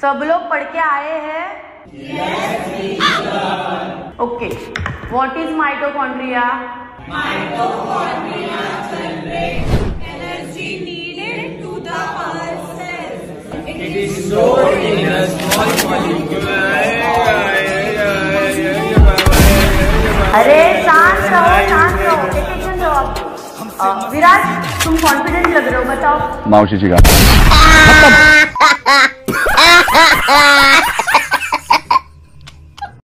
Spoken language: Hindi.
सब लोग पढ़ के आए हैं? Okay what is mitochondria energy needed to the pulse cells. It is stored in a small molecule. अरे शांत रहो शांत रहो। आप। विराट तुम कॉन्फिडेंट लग रहे हो बताओ। मावशीची गाठ। Ah!